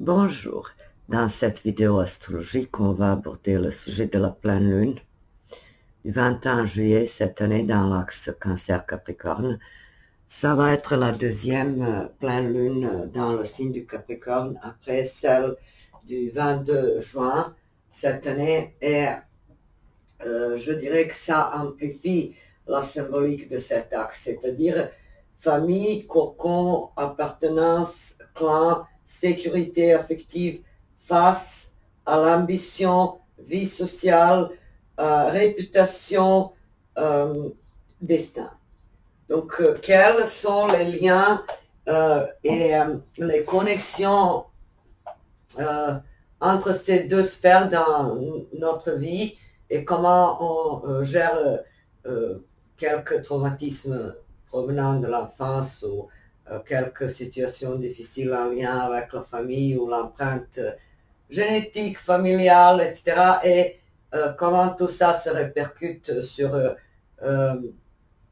Bonjour, dans cette vidéo astrologique, on va aborder le sujet de la pleine lune du 21 juillet cette année dans l'axe Cancer-Capricorne. Ça va être la deuxième euh, pleine lune dans le signe du Capricorne après celle du 22 juin cette année et euh, je dirais que ça amplifie la symbolique de cet axe, c'est-à-dire famille, cocon, appartenance, clan, sécurité affective face à l'ambition, vie sociale, euh, réputation, euh, destin. Donc, euh, quels sont les liens et les connexions entre ces deux sphères dans notre vie et comment on gère quelques traumatismes provenant de l'enfance ou euh, quelques situations difficiles en lien avec la famille ou l'empreinte génétique, familiale, etc. Et euh, comment tout ça se répercute sur euh,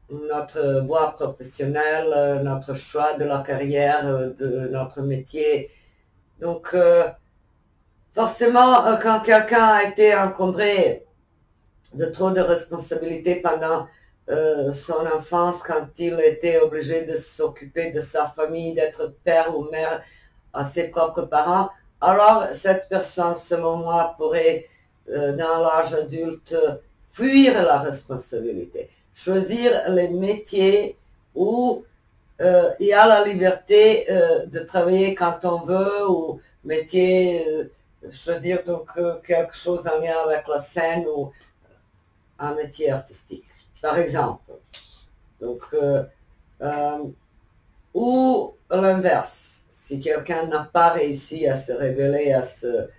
notre voie professionnelle, notre choix de la carrière, de notre métier. Donc, forcément, quand quelqu'un a été encombré de trop de responsabilités pendant euh, son enfance quand il était obligé de s'occuper de sa famille, d'être père ou mère à ses propres parents, alors cette personne, selon moi, pourrait, euh, dans l'âge adulte, fuir la responsabilité, choisir les métiers où euh, il y a la liberté de travailler quand on veut, ou métier, choisir donc quelque chose en lien avec la scène ou un métier artistique par exemple. Euh, euh, ou l'inverse, si quelqu'un n'a pas réussi à se révéler, à se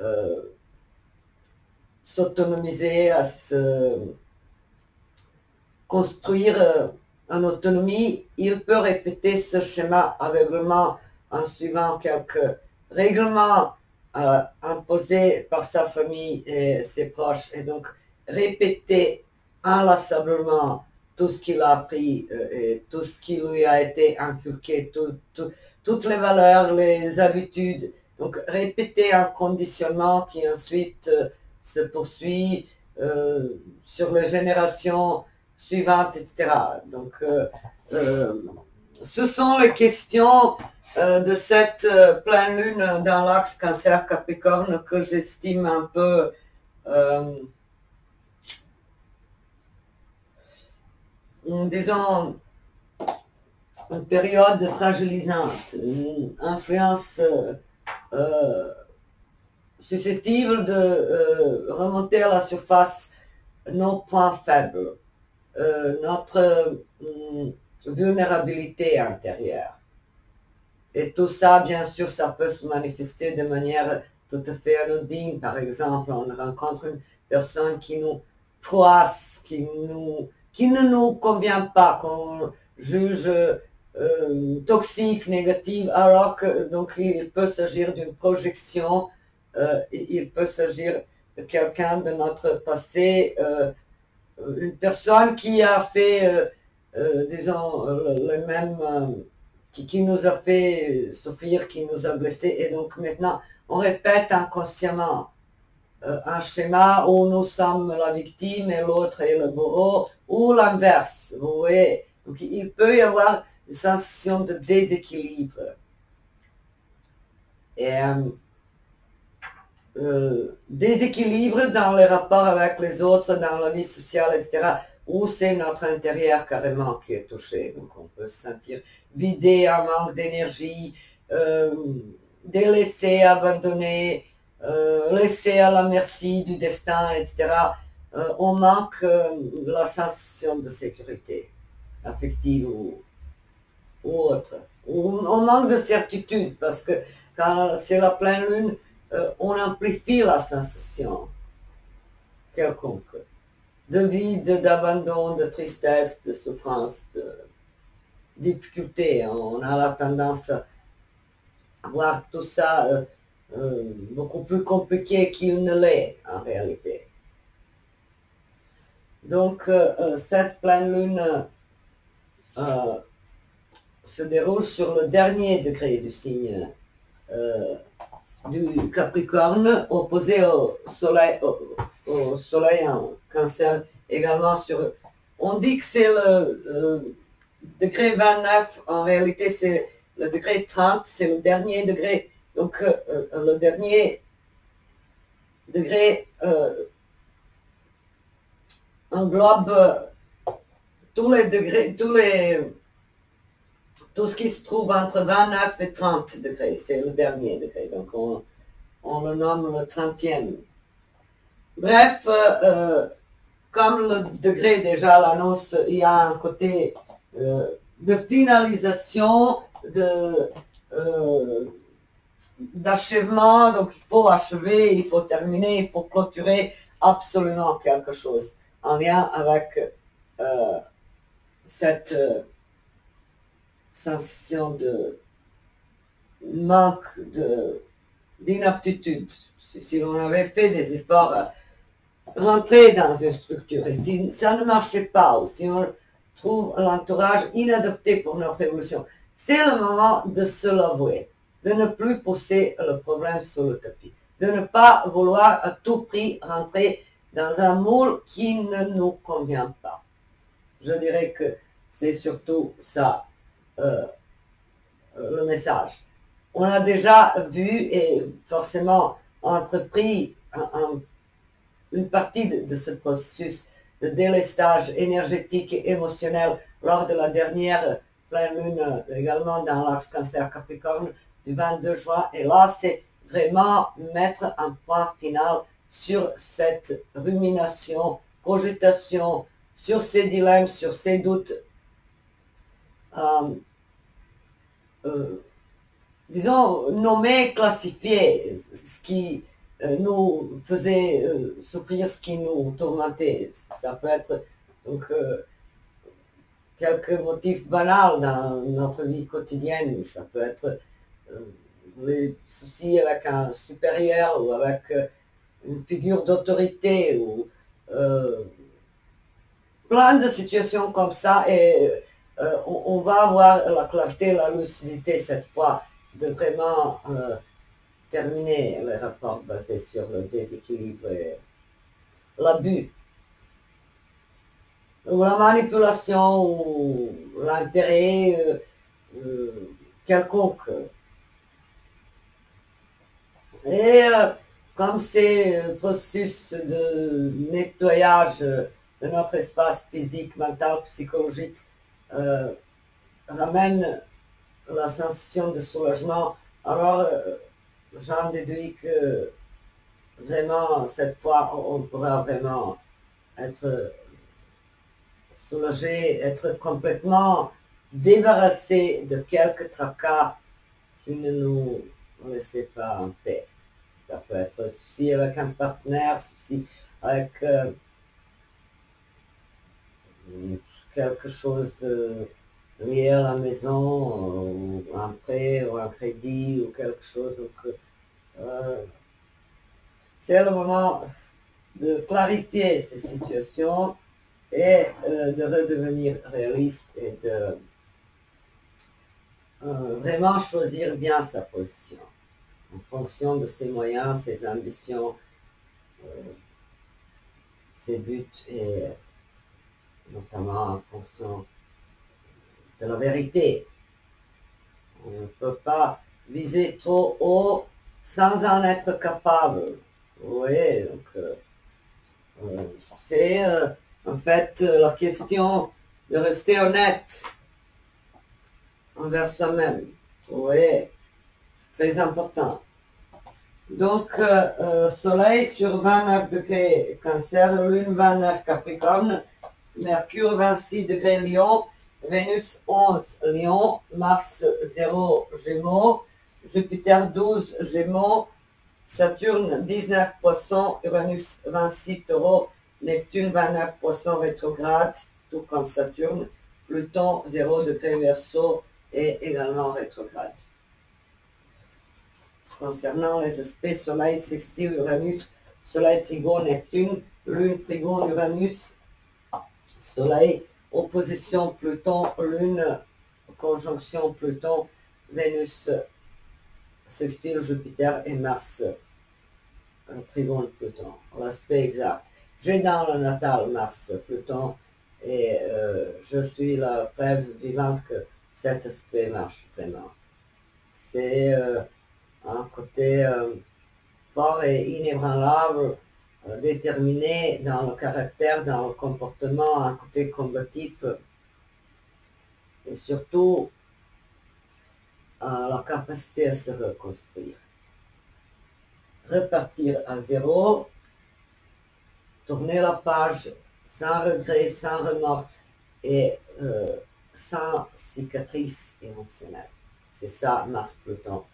euh, s'autonomiser, à se construire en autonomie, il peut répéter ce schéma aveuglement en suivant quelques règlements imposés par sa famille et ses proches, et donc répéter inlassablement tout ce qu'il a appris euh, et tout ce qui lui a été inculqué, toutes les valeurs, les habitudes. Donc répéter un conditionnement qui ensuite euh, se poursuit euh, sur les générations suivantes, etc. Donc ce sont les questions de cette pleine lune dans l'axe cancer capricorne que j'estime un peu disons, une période fragilisante, une influence euh, susceptible de euh, remonter à la surface nos points faibles, euh, notre vulnérabilité intérieure. Et tout ça, bien sûr, ça peut se manifester de manière tout à fait anodine. Par exemple, on rencontre une personne qui nous froisse, qui nous qui ne nous convient pas, qu'on juge euh, toxique, négative, alors que donc il peut s'agir d'une projection, euh, il peut s'agir de quelqu'un de notre passé, euh, une personne qui a fait, disons, le, même, qui, qui, nous a fait souffrir, qui nous a blessés, et donc maintenant on répète inconsciemment euh, un schéma où nous sommes la victime et l'autre est le bourreau, ou l'inverse. Vous voyez, donc il peut y avoir une sensation de déséquilibre. Et euh, euh, déséquilibre dans les rapports avec les autres, dans la vie sociale, etc., où c'est notre intérieur carrément qui est touché. Donc on peut se sentir vidé, en manque d'énergie, délaissé, abandonné, euh, laissé à la merci du destin, etc., euh, on manque euh, la sensation de sécurité affective ou, autre. on manque de certitude parce que quand c'est la pleine lune, on amplifie la sensation quelconque de vide, d'abandon, de tristesse, de souffrance, de difficulté. On a la tendance à voir tout ça euh, beaucoup plus compliqué qu'il ne l'est en réalité. Donc, euh, euh, cette pleine lune se déroule sur le dernier degré du signe du Capricorne opposé au soleil, au, soleil en cancer également sur... On dit que c'est le, degré 29, en réalité c'est le degré 30, c'est le dernier degré. Donc euh, euh, le dernier degré euh, englobe tous les degrés, tous les tout ce qui se trouve entre 29 et 30 degrés, c'est le dernier degré, donc on, le nomme le 30e. Bref, euh, euh, comme le degré déjà l'annonce, il y a un côté euh, de finalisation, de d'achèvement, donc il faut achever, il faut terminer, il faut clôturer absolument quelque chose en lien avec cette sensation de manque de d'inaptitude. Si, l'on avait fait des efforts à rentrer dans une structure et si ça ne marchait pas ou si on trouve l'entourage inadapté pour notre évolution, c'est le moment de se l'avouer, de ne plus pousser le problème sur le tapis, de ne pas vouloir à tout prix rentrer dans un moule qui ne nous convient pas. Je dirais que c'est surtout ça euh, le message. On a déjà vu et forcément entrepris une partie de, ce processus de délestage énergétique et émotionnel lors de la dernière pleine lune également dans l'axe cancer Capricorne du 22 juin. Et là, c'est vraiment mettre un point final sur cette rumination, cogitation, sur ces dilemmes, sur ces doutes. Euh, euh, disons, nommer, classifier ce qui euh, nous faisait souffrir, ce qui nous tourmentait. Ça peut être donc quelques motifs banals dans notre vie quotidienne. Ça peut être les soucis avec un supérieur ou avec une figure d'autorité ou plein de situations comme ça et euh, on, va avoir la clarté, la lucidité cette fois de vraiment euh, terminer les rapports basés sur le déséquilibre et l'abus ou la manipulation ou l'intérêt euh, quelconque. Et comme c'est un processus de nettoyage de notre espace physique, mental, psychologique, euh, ramène la sensation de soulagement, alors euh, j'en déduis que vraiment, cette fois, on pourra vraiment être soulagé, être complètement débarrassé de quelques tracas qui ne nous laissaient pas en paix. Ça peut être souci avec un partenaire, souci avec euh, quelque chose euh, lié à la maison, ou un prêt, ou un crédit, ou quelque chose. Euh, c'est le moment de clarifier ces situations et de redevenir réaliste et de vraiment choisir bien sa position en fonction de ses moyens, ses ambitions, ses buts et notamment en fonction de la vérité. On ne peut pas viser trop haut sans en être capable. Oui, donc euh, euh, c'est euh, en fait la question de rester honnête envers soi-même. Oui, c'est très important. Donc, Soleil sur 29 degrés Cancer, Lune 29 Capricorne, Mercure 26 degrés Lion, Vénus 11 Lion, Mars 0 Gémeaux, Jupiter 12 Gémeaux, Saturne 19 Poissons, Uranus 26 Taureau, Neptune 29 Poissons rétrograde, tout comme Saturne, Pluton 0 degré Verseau et également rétrograde. Concernant les aspects Soleil sextile Uranus, Soleil trigone Neptune, Lune trigone Uranus, Soleil, opposition Pluton, Lune, conjonction Pluton, Vénus, sextile Jupiter et Mars, trigone Pluton, l'aspect exact. J'ai dans le natal Mars, Pluton, et euh, je suis la preuve vivante que cet aspect marche vraiment. C'est euh, un côté euh, fort et inébranlable, déterminé dans le caractère, dans le comportement, un côté combatif, et surtout la capacité à se reconstruire. Repartir à zéro, tourner la page sans regret, sans remords et euh, sans cicatrice émotionnelle. C'est ça Mars-Pluton.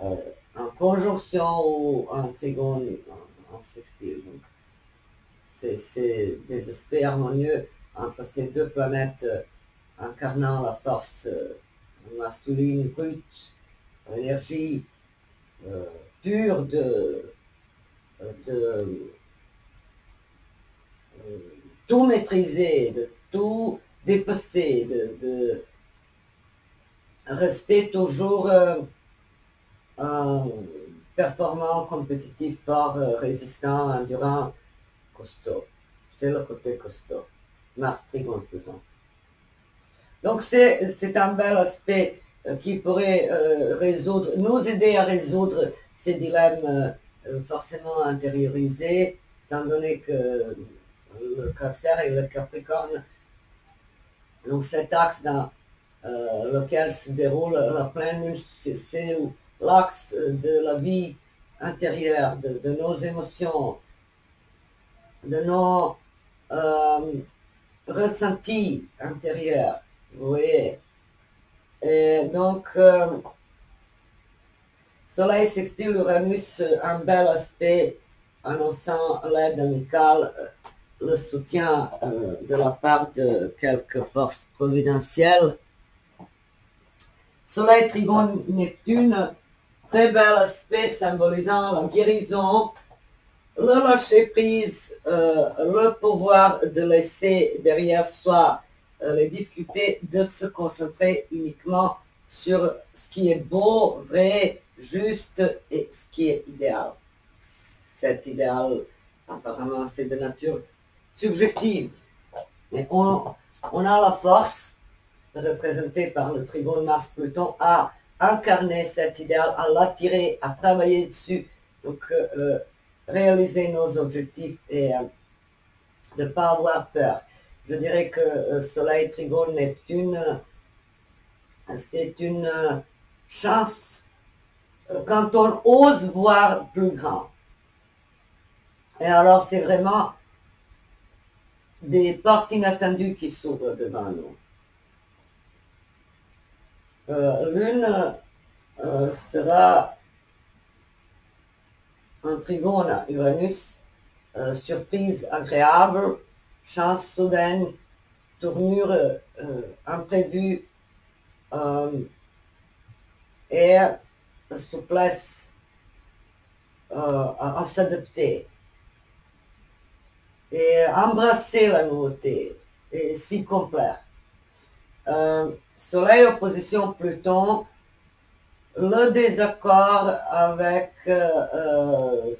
Euh, en conjonction ou en trigone, en, sextile. C'est des aspects harmonieux entre ces deux planètes euh, incarnant la force masculine brute, l'énergie pure de, de tout maîtriser, de tout dépasser, de, rester toujours euh, performant, compétitif, fort, euh, résistant, endurant, costaud. C'est le côté costaud. Mars Trigone Pluton. Donc c'est un bel aspect euh, qui pourrait résoudre, nous aider à résoudre ces dilemmes forcément intériorisés, étant donné que le cancer et le capricorne. Donc cet axe dans euh, lequel se déroule la pleine lune, c'est l'axe de la vie intérieure, de, nos émotions, de nos euh, ressentis intérieurs. Vous voyez Et donc, euh, Soleil sextile Uranus, un bel aspect annonçant l'aide amicale le soutien euh, de la part de quelques forces providentielles. Soleil, Trigone, Neptune, très bel aspect symbolisant la guérison, le lâcher prise, euh, le pouvoir de laisser derrière soi euh, les difficultés, de se concentrer uniquement sur ce qui est beau, vrai, juste et ce qui est idéal. Cet idéal, apparemment, c'est de nature subjective. Mais on, on a la force, représentée par le trigone Mars-Pluton, à incarner cet idéal, à l'attirer, à travailler dessus, donc euh, euh, réaliser nos objectifs et euh, ne pas avoir peur. Je dirais que Soleil, Trigone, Neptune, c'est une chance quand on ose voir plus grand. Et alors c'est vraiment des portes inattendues qui s'ouvrent devant nous. Euh, l'une euh, sera un trigone Uranus, euh, surprise agréable, chance soudaine, tournure imprévue et souplesse à s'adapter et embrasser la nouveauté et s'y complaire. Euh, soleil opposition Pluton, le désaccord avec euh, euh,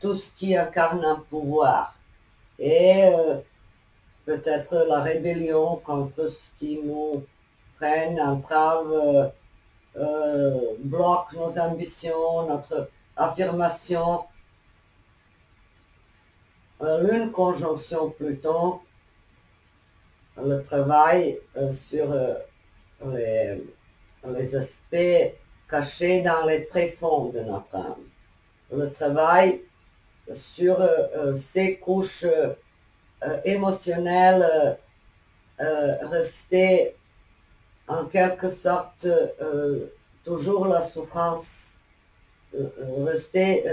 tout ce qui incarne un pouvoir et peut-être la rébellion contre ce qui nous freine, entrave, bloque nos ambitions, notre affirmation. Lune conjonction Pluton, le travail euh, sur euh, les, aspects cachés dans les tréfonds de notre âme. Le travail sur euh, ces couches émotionnelles rester en quelque sorte toujours la souffrance, rester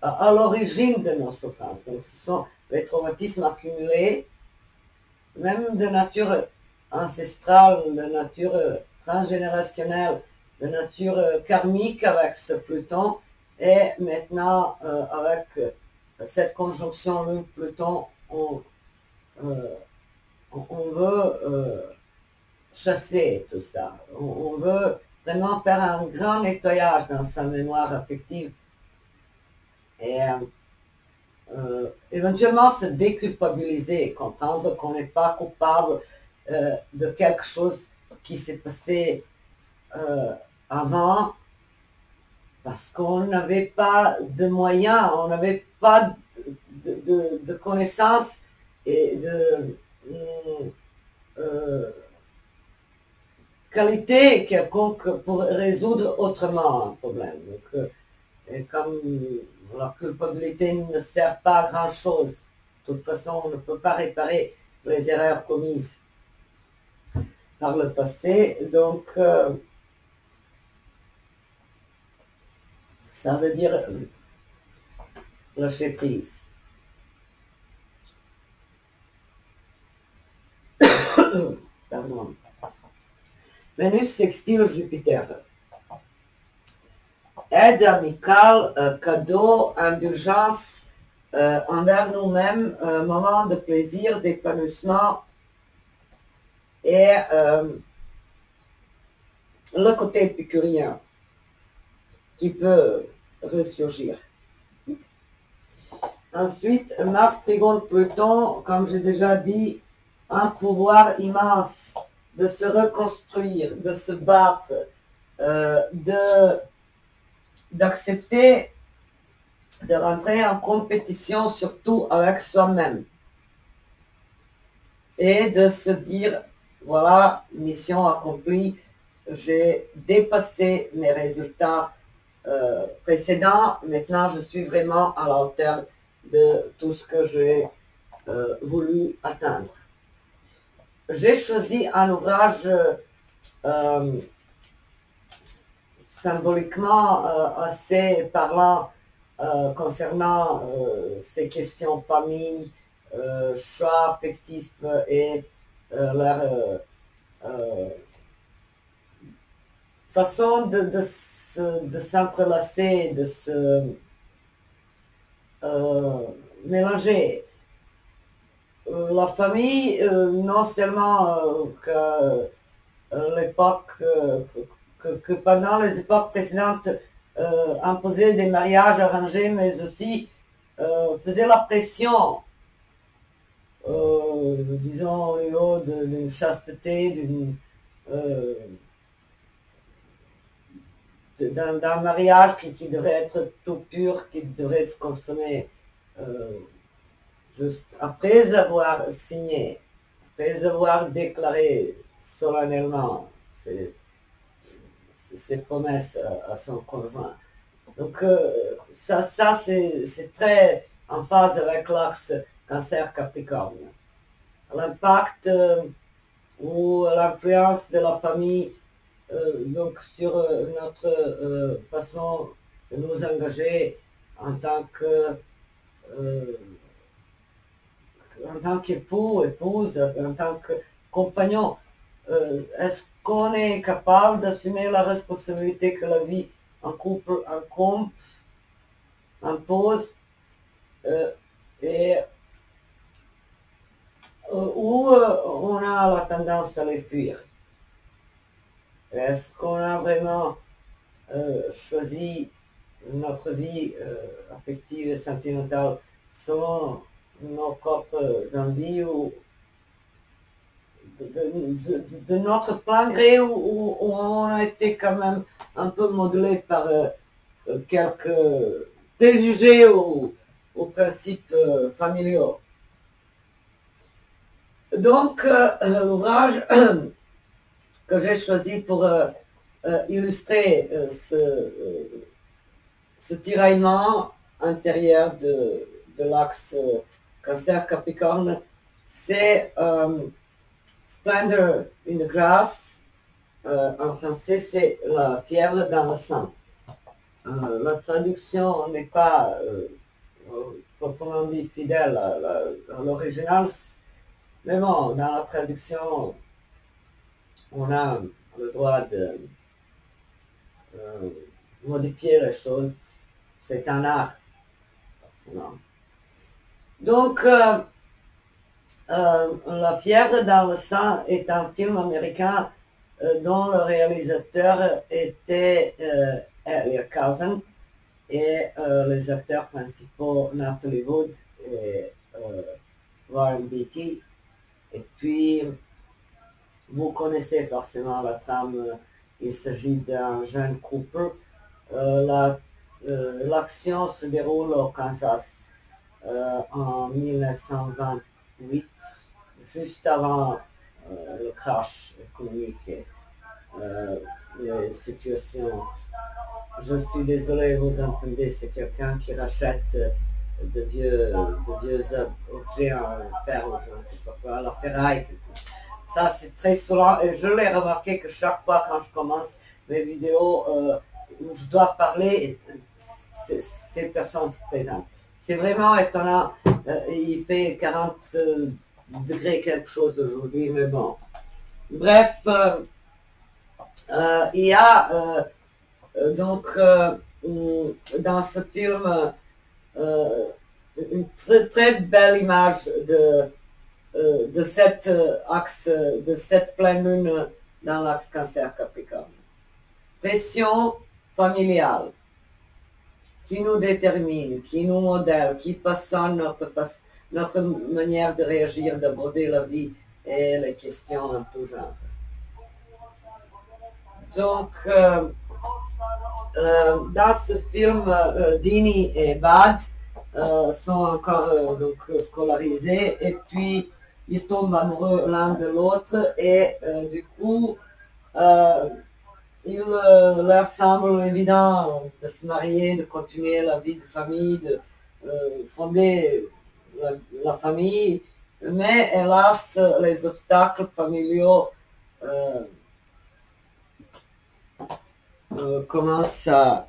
à, l'origine de nos souffrances. Donc ce sont les traumatismes accumulés, même de nature ancestrale, de nature transgénérationnelle, de nature karmique avec ce Pluton, et maintenant euh, avec cette conjonction Lune-Pluton, on, euh, on, veut euh, chasser tout ça, on, veut vraiment faire un grand nettoyage dans sa mémoire affective. Et euh, éventuellement se déculpabiliser, comprendre qu'on n'est pas coupable euh, de quelque chose qui s'est passé euh, avant parce qu'on n'avait pas de moyens, on n'avait pas de, connaissances et de qualité quelconque pour résoudre autrement un problème. La culpabilité ne sert pas à grand-chose. De toute façon, on ne peut pas réparer les erreurs commises par le passé. Donc, euh, ça veut dire euh, lâcher prise. Pardon. Vénus sextile Jupiter aide amicale, euh, cadeau, indulgence euh, envers nous-mêmes, moment de plaisir, d'épanouissement et euh, le côté épicurien qui peut ressurgir. Ensuite, Mars, Trigone, Pluton, comme j'ai déjà dit, un pouvoir immense de se reconstruire, de se battre, de d'accepter de rentrer en compétition surtout avec soi-même et de se dire, voilà, mission accomplie, j'ai dépassé mes résultats euh, précédents, maintenant je suis vraiment à la hauteur de tout ce que j'ai euh, voulu atteindre. J'ai choisi un ouvrage euh, symboliquement euh, assez parlant euh, concernant euh, ces questions famille, choix affectif et leur façon de, de, s'entrelacer, de se mélanger. La famille, non seulement que l'époque que, pendant les époques précédentes euh, imposaient des mariages arrangés, mais aussi euh, faisait la pression, euh, disons, au niveau d'une chasteté, euh, d'un mariage qui, devrait être tout pur, qui devrait se consommer juste après avoir signé, après avoir déclaré solennellement. Ses promesses à, son conjoint. Donc euh, ça, ça c'est très en phase avec l'axe cancer-capricorne. L'impact euh, ou l'influence de la famille euh, donc sur notre façon de nous engager en tant que en tant qu'époux, épouse, en tant que compagnon. Est-ce qu'on est capable d'assumer la responsabilité que la vie en couple impose euh, et euh, où euh, on a la tendance à les fuir. Est-ce qu'on a vraiment choisi notre vie affective et sentimentale selon nos propres envies ou de, notre plein gré où, on a été quand même un peu modelé par euh, quelques préjugés ou, principes euh, familiaux. Donc, euh, l'ouvrage que j'ai choisi pour illustrer ce, ce, tiraillement intérieur de, de l'axe cancer-capricorne, c'est Splendor in the Grass, euh, en français, c'est la fièvre dans le sang. Euh, la traduction n'est pas euh, proprement dit fidèle à, l'original, mais bon, dans la traduction, on a le droit de modifier les choses. C'est un art. Donc, euh, La fièvre dans le sang est un film américain dont le réalisateur était Elia Cousin et les acteurs principaux Natalie Wood et Warren Beatty. Et puis, vous connaissez forcément la trame, il s'agit d'un jeune couple. L'action se déroule au Kansas en 1928, juste avant euh, le crash économique et euh, les situations. Je suis désolé, vous entendez, c'est quelqu'un qui rachète de vieux, de vieux objets en fer je ne sais pas quoi, la ferraille. Ça, c'est très souvent, et je l'ai remarqué que chaque fois quand je commence mes vidéos euh, où je dois parler, ces personnes se présentent. C'est vraiment étonnant. Euh, il fait 40 euh, degrés quelque chose aujourd'hui, mais bon. Bref, euh, il y a donc dans ce film une très, très belle image de, de cette axe, de cette pleine lune dans l'axe cancer capricorne. Pression familiale qui nous détermine, qui nous modèle, qui façonne notre, manière de réagir, d'aborder la vie et les questions en tout genre. Donc, euh, euh, dans ce film, euh, Dini et Bad sont encore donc, scolarisés et puis ils tombent amoureux l'un de l'autre et du coup, il euh, leur semble évident de se marier, de continuer la vie de famille, de euh, fonder la, famille, mais hélas, les obstacles familiaux euh, commencent à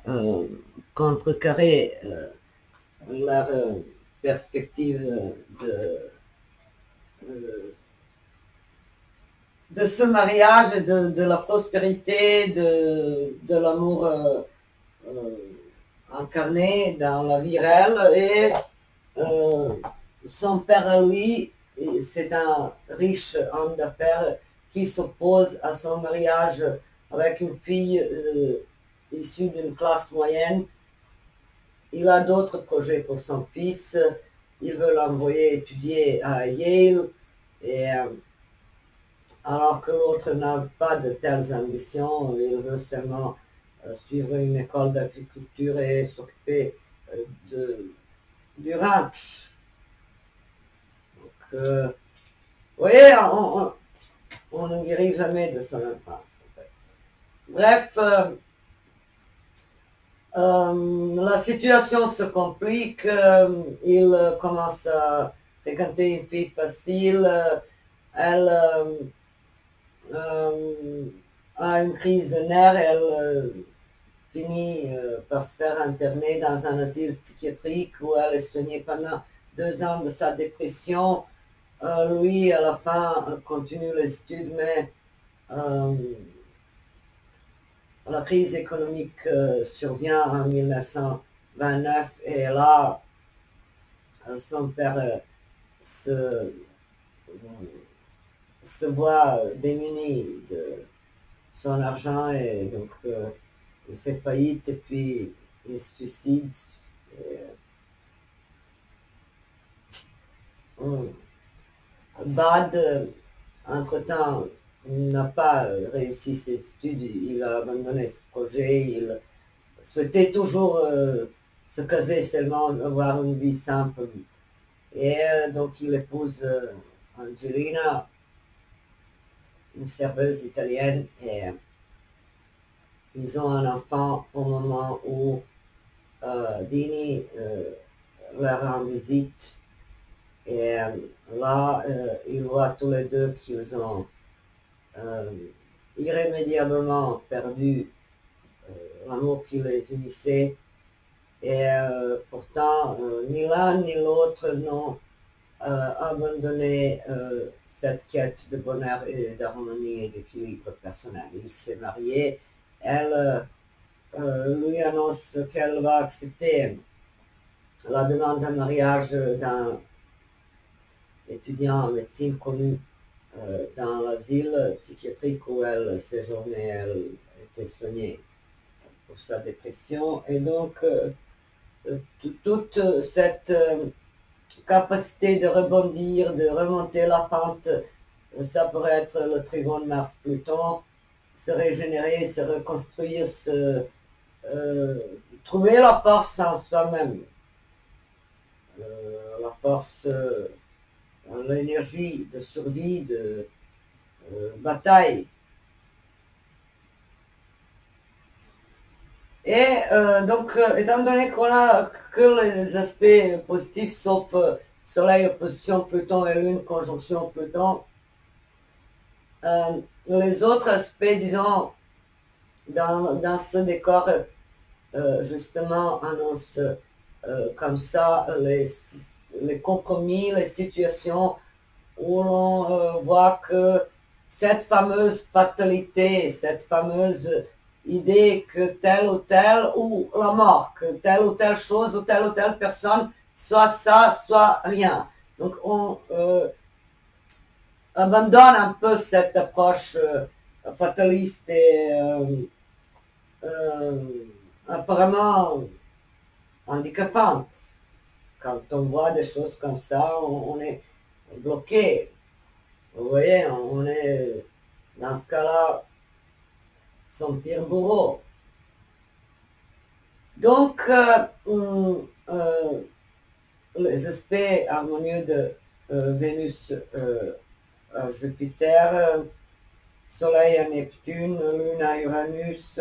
contrecarrer leur perspective de de ce mariage, de, de la prospérité, de, de l'amour euh, euh, incarné dans la vie réelle. Et euh, son père lui, c'est un riche homme d'affaires qui s'oppose à son mariage avec une fille issue d'une classe moyenne. Il a d'autres projets pour son fils. Il veut l'envoyer étudier à Yale. Et alors que l'autre n'a pas de telles ambitions, il veut seulement euh, suivre une école d'agriculture et s'occuper euh, du ranch. Euh, vous voyez, on, ne guérit jamais de son enfance, en fait. Bref, la situation se complique, il commence à fréquenter une fille facile, elle euh, a une crise de nerfs, elle euh, finit euh, par se faire interner dans un asile psychiatrique où elle est soignée pendant deux ans de sa dépression. lui, à la fin, continue les études, mais la crise économique survient en 1929 et là, son père se se voit démuni de son argent et donc euh, il fait faillite et puis il se suicide. Euh, Bad, entre-temps, n'a pas réussi ses études, il a abandonné ce projet, il souhaitait toujours euh, se caser seulement, avoir une vie simple. Et donc il épouse Angelina, une serveuse italienne et euh, ils ont un enfant au moment où euh, Dini euh, leur rend visite. Et là ils voient tous les deux qu'ils ont irrémédiablement perdu l'amour qui les unissait. Et pourtant ni l'un ni l'autre n'ont abandonné cette quête de bonheur et d'harmonie et d'équilibre personnel. Il s'est marié, elle euh, lui annonce qu'elle va accepter la demande de mariage d'un étudiant en médecine connu dans l'asile psychiatrique où elle séjournait, elle était soignée pour sa dépression. Et donc, toute cette capacité de rebondir, de remonter la pente, ça pourrait être le trigone Mars-Pluton, se régénérer, se reconstruire, se, euh, trouver la force en soi-même, euh, la force, euh, l'énergie de survie, de bataille. Et donc, étant donné qu'on a que les aspects positifs, sauf Soleil, opposition Pluton et Lune, conjonction Pluton, les autres aspects, disons, dans, dans ce décor euh, justement annonce euh, comme ça les, les, compromis, les situations où l'on euh, voit que cette fameuse fatalité, cette fameuse idée que telle ou telle, ou la mort, que telle ou telle chose ou telle ou telle personne, soit ça, soit rien. Donc on abandonne un peu cette approche fataliste et apparemment handicapante. Quand on voit des choses comme ça, on, est bloqué. Vous voyez, on est dans ce cas-là son pire bourreau. Donc, euh, hum, euh, les aspects harmonieux de euh, Vénus à Jupiter, Soleil à Neptune, Lune à Uranus,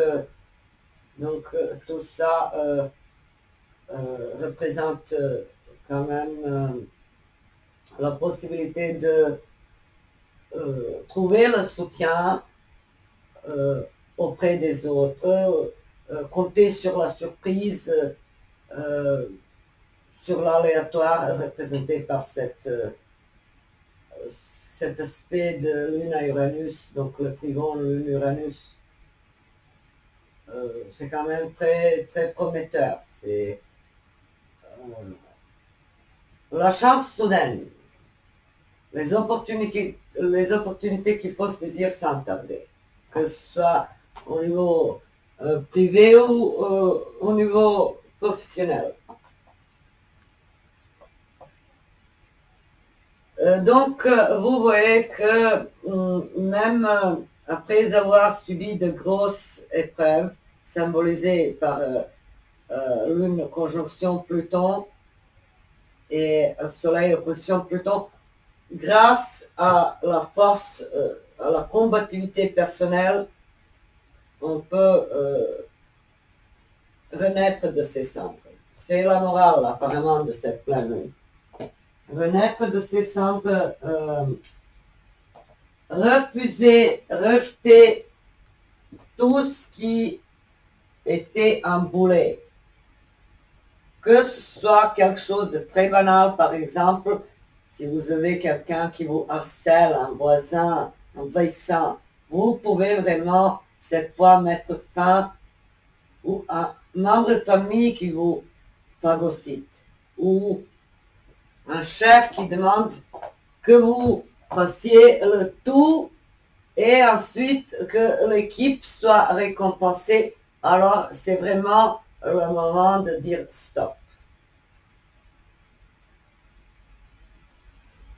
donc tout ça représente quand même la possibilité de trouver le soutien auprès des autres, compter sur la surprise, sur l'aléatoire représenté par cette, cet aspect de lune à Uranus, donc le trigone lune-Uranus euh, c'est quand même très, très prometteur. C'est euh, la chance soudaine, les opportunités, les opportunités qu'il faut saisir sans tarder, que ce soit au niveau euh, privé ou au niveau professionnel? donc, vous voyez que hum, même après avoir subi de grosses épreuves, symbolisées par euh, euh, l'une conjonction Pluton et Soleil opposition Pluton, grâce à la force, euh, à la combativité personnelle, on peut renaître de ses centres. C'est la morale apparemment de cette planète. Renaître de ses centres refuser, rejeter tout ce qui était emboulé. Que ce soit quelque chose de très banal, par exemple, si vous avez quelqu'un qui vous harcèle, un voisin envahissant, vous pouvez vraiment cette fois mettre fin ou un membre de famille qui vous phagocyte ou un chef qui demande que vous fassiez le tout et ensuite que l'équipe soit récompensée. Alors c'est vraiment le moment de dire stop.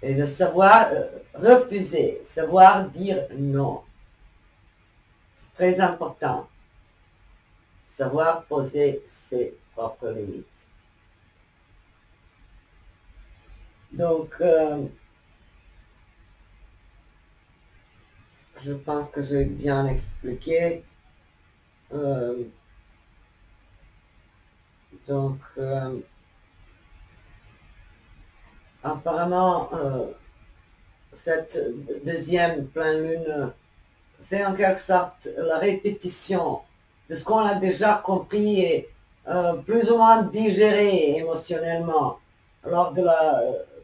Et de savoir euh, refuser, savoir dire non. Très important. Savoir poser ses propres limites. Donc, euh, je pense que j'ai bien expliqué. Euh, donc, euh, apparemment, cette deuxième pleine lune, c'est en quelque sorte la répétition de ce qu'on a déjà compris et plus ou moins digéré émotionnellement lors de la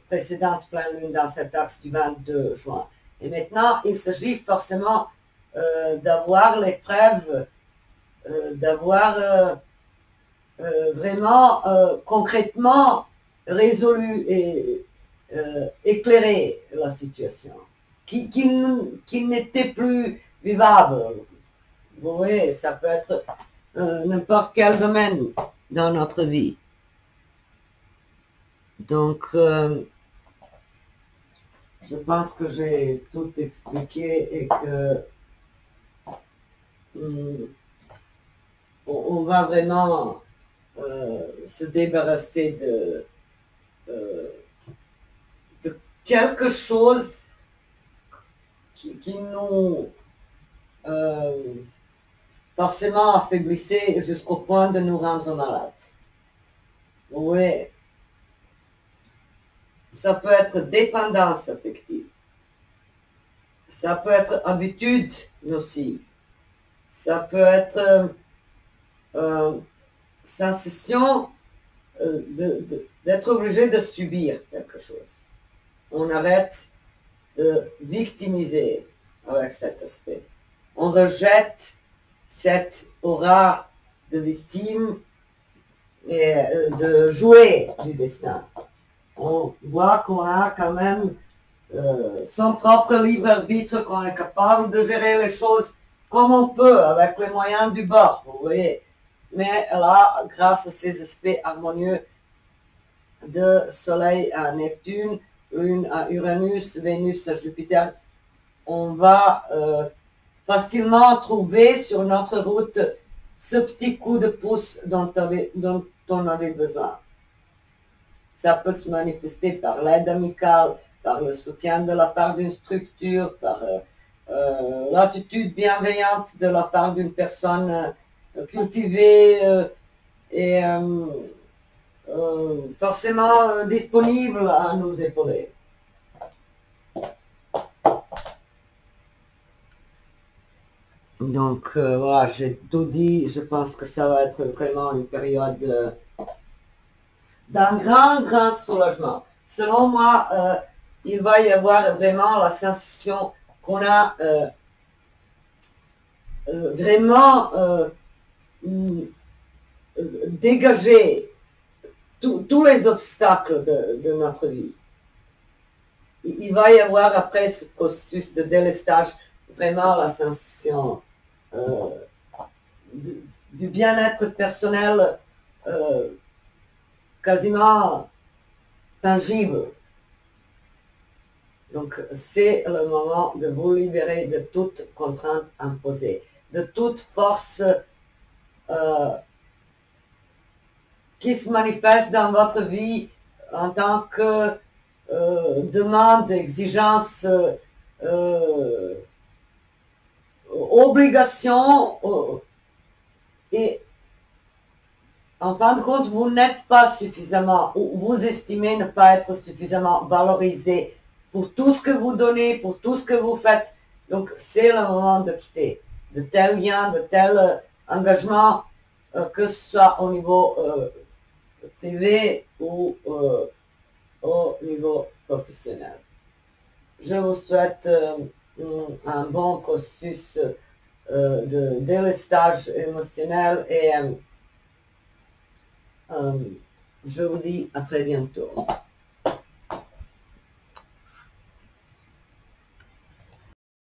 précédente pleine lune dans cet axe du 22 juin. Et maintenant, il s'agit forcément euh, d'avoir les preuves, euh, d'avoir euh, vraiment concrètement résolu et éclairé la situation. qui, qui, n'était plus vivable. Vous voyez, ça peut être euh, n'importe quel domaine dans notre vie. Donc, euh, je pense que j'ai tout expliqué et que hum, on, va vraiment euh, se débarrasser de, de quelque chose qui, nous euh, forcément affaiblissait jusqu'au point de nous rendre malades. Oui. Ça peut être dépendance affective. Ça peut être habitude nocive. Ça peut être euh, euh, sensation d'être obligé de subir quelque chose. On arrête de victimiser avec cet aspect. On rejette cette aura de victime et euh, de jouer du destin. On voit qu'on a quand même euh, son propre libre arbitre, qu'on est capable de gérer les choses comme on peut, avec les moyens du bord, vous voyez. Mais là, grâce à ces aspects harmonieux de Soleil à Neptune, à Uranus, Vénus à Jupiter, on va euh, facilement trouver sur notre route ce petit coup de pouce dont, dont on avait besoin. Ça peut se manifester par l'aide amicale, par le soutien de la part d'une structure, par euh, euh, l'attitude bienveillante de la part d'une personne cultivée et euh, forcément euh, disponible à nous épauler. Donc euh, voilà, j'ai tout dit. Je pense que ça va être vraiment une période d'un grand, grand soulagement. Selon moi, il va y avoir vraiment la sensation qu'on a vraiment dégagé tous les obstacles de, notre vie. Il, va y avoir après ce processus de délestage vraiment la sensation euh, du, bien-être personnel euh, quasiment tangible. Donc c'est le moment de vous libérer de toute contrainte imposée, de toute force euh, qui se manifeste dans votre vie en tant que euh, demande, exigence, euh, obligation, euh, et en fin de compte, vous n'êtes pas suffisamment, ou vous estimez ne pas être suffisamment valorisé pour tout ce que vous donnez, pour tout ce que vous faites. Donc, c'est le moment de quitter de tels liens, de tels engagements, que ce soit au niveau privé ou euh, au niveau professionnel. Je vous souhaite euh, un bon processus euh, de délestage émotionnel et je vous dis à très bientôt.